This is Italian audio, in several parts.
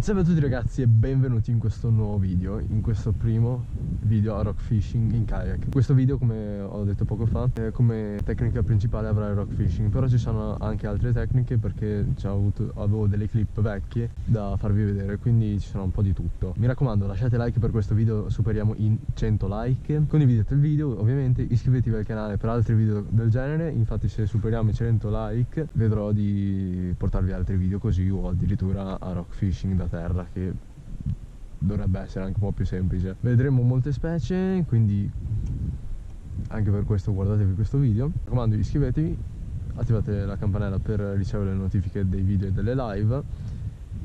Salve a tutti ragazzi e benvenuti in questo nuovo video, in questo primo video a rock fishing in kayak. Questo video come ho detto poco fa, come tecnica principale avrà il rock fishing Però ci sono anche altre tecniche perché avuto, avevo delle clip vecchie da farvi vedere Quindi ci sarà un po' di tutto. Mi raccomando lasciate like per questo video, superiamo in 100 like. Condividete il video ovviamente, iscrivetevi al canale per altri video del genere Infatti se superiamo i 100 like vedrò di portarvi altri video così o addirittura a rock fishing da terra che dovrebbe essere anche un po' più semplice. Vedremo molte specie quindi anche per questo guardatevi questo video. Mi raccomando iscrivetevi attivate la campanella per ricevere le notifiche dei video e delle live.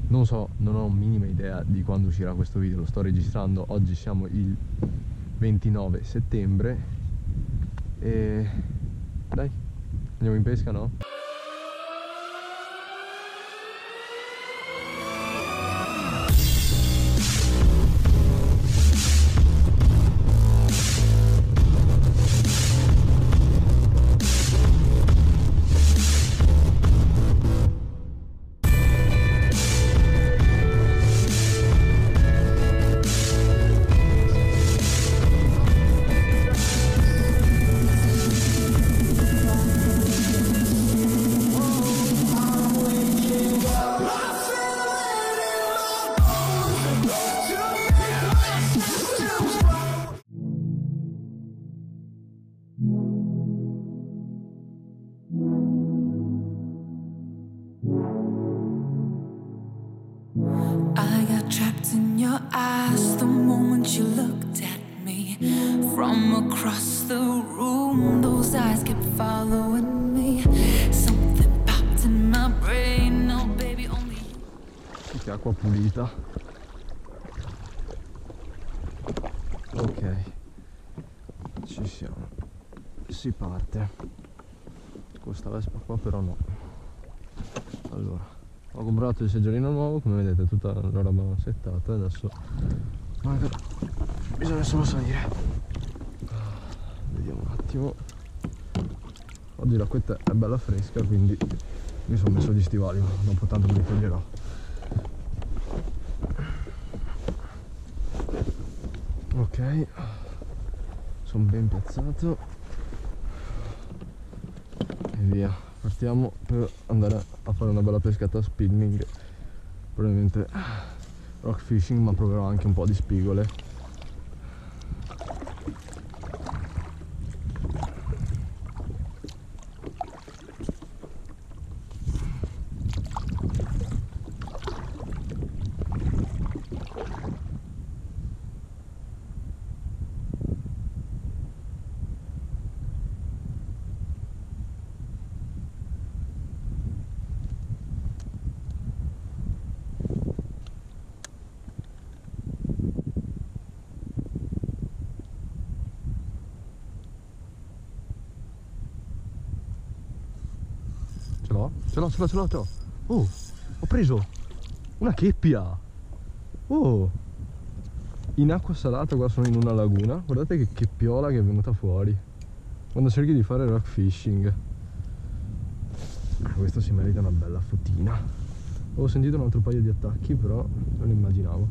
Non so non ho minima idea di quando uscirà questo video lo sto registrando. Oggi siamo il 29 settembre e dai andiamo in pesca no? Your eyes the moment you looked at me from across the room. Those eyes kept following me. Something popped in my brain. No, baby, only. Che acqua pulita. Ok, ci siamo. Si parte. Questa vespa qua però no. Allora ho comprato il seggiolino nuovo come vedete tutta la roba settata adesso manca bisogna solo salire. Vediamo un attimo. Oggi l'acquetta è bella fresca quindi mi sono messo gli stivali dopo tanto me li toglierò. Ok. Sono ben piazzato. E via partiamo per andare a fare una bella pescata spinning. Probabilmente rock fishing ma proverò anche un po' di spigole Ce l'ho, ce l'ho, ce l'ho, ce l'ho. Oh, ho preso una cheppia. Oh, in acqua salata qua sono in una laguna. Guardate che cheppiola che è venuta fuori. Quando cerchi di fare rock fishing. Ah, questo si merita una bella fotina. Ho sentito un altro paio di attacchi, però non immaginavo.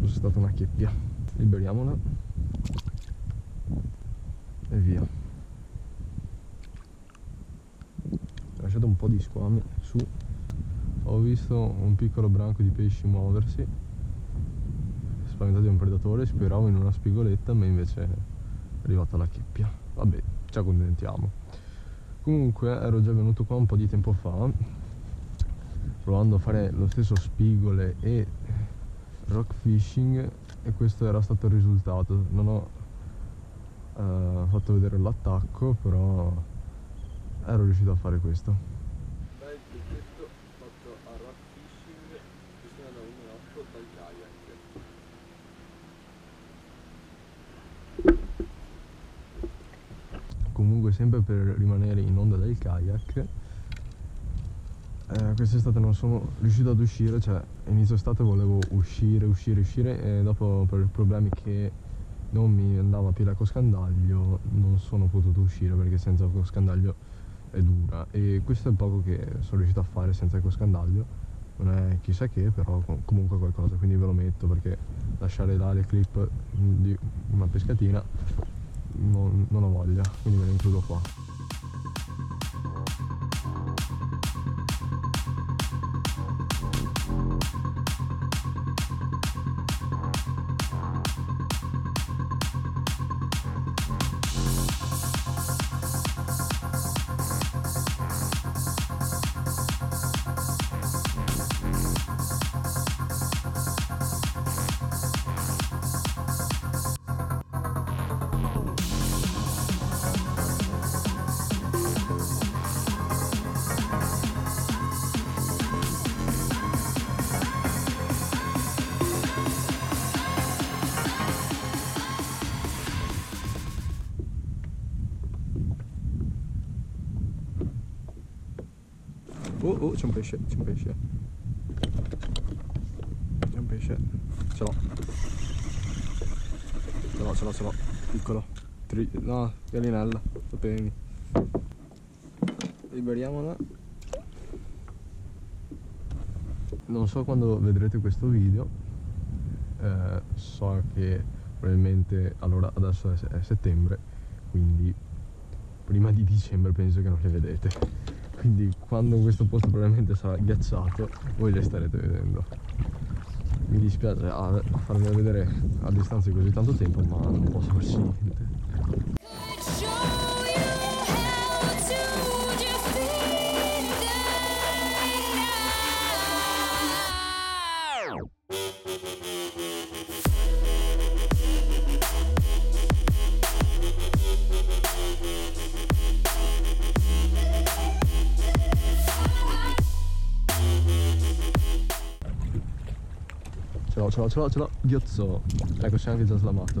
Fosse stata una cheppia. Liberiamola. E via. lasciato un po' di squami su. Ho visto un piccolo branco di pesci muoversi spaventato di un predatore speravo in una spigoletta ma invece è arrivata la cheppia vabbè ci accontentiamo. Comunque ero già venuto qua un po' di tempo fa provando a fare lo stesso spigole e rock fishing e questo era stato il risultato. Non ho uh, fatto vedere l'attacco però ero riuscito a fare questo bel giubbetto fatto a rock fishing piscina da 1.8 dal kayak comunque sempre per rimanere in onda del kayak eh, quest'estate non sono riuscito ad uscire cioè inizio estate volevo uscire uscire uscire e dopo per problemi che non mi andava più l'ecoscandaglio non sono potuto uscire perché senza ecoscandaglio è dura. E questo è il poco che sono riuscito a fare senza ecoscandaglio non è chissà che però comunque qualcosa quindi ve lo metto perché lasciare là le clip di una pescatina non, non ho voglia quindi me le includo qua Oh, oh, c'è un pesce, c'è un pesce. C'è un pesce. Ce l'ho. Ce l'ho, ce l'ho, ce l'ho. Piccolo. Tri no, gallinella. Sapevi. Liberiamola. Non so quando vedrete questo video. Eh, so che probabilmente allora adesso è settembre, quindi prima di dicembre penso che non le vedete quindi quando questo posto probabilmente sarà ghiacciato voi le starete vedendo. Mi dispiace a farvelo vedere a distanza di così tanto tempo ma non posso farci niente Ce l'ho, ce l'ho, ce l'ho. Ghiozzo. Ecco, c'è anche già slamato.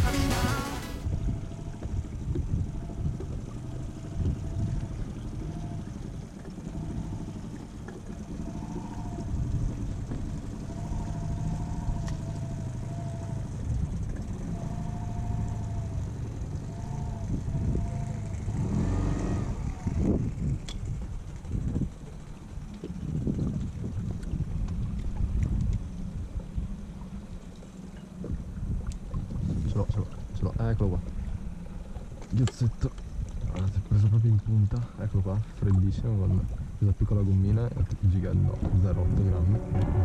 Ce l'ho, ce l'ho, ce l'ho, eccolo qua. Ghiozzetto. Guardate, preso proprio in punta. Eccolo qua, freddissimo con questa piccola gommina e giga no, 0,8 grammi.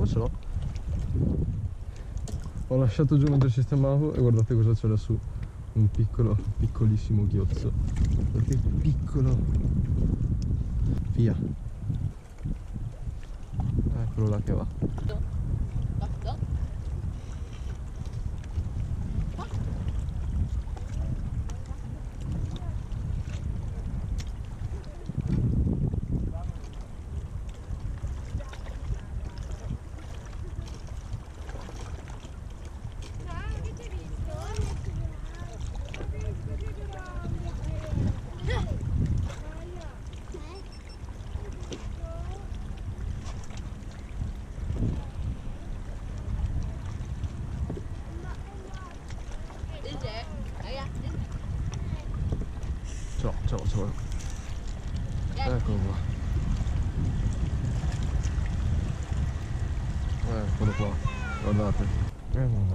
Lo so. Ho lasciato giù mentre sistemavo e guardate cosa c'è lassù. Un piccolo, piccolissimo ghiozzo. Guardate che piccolo. Via. Eccolo là che va. Eccolo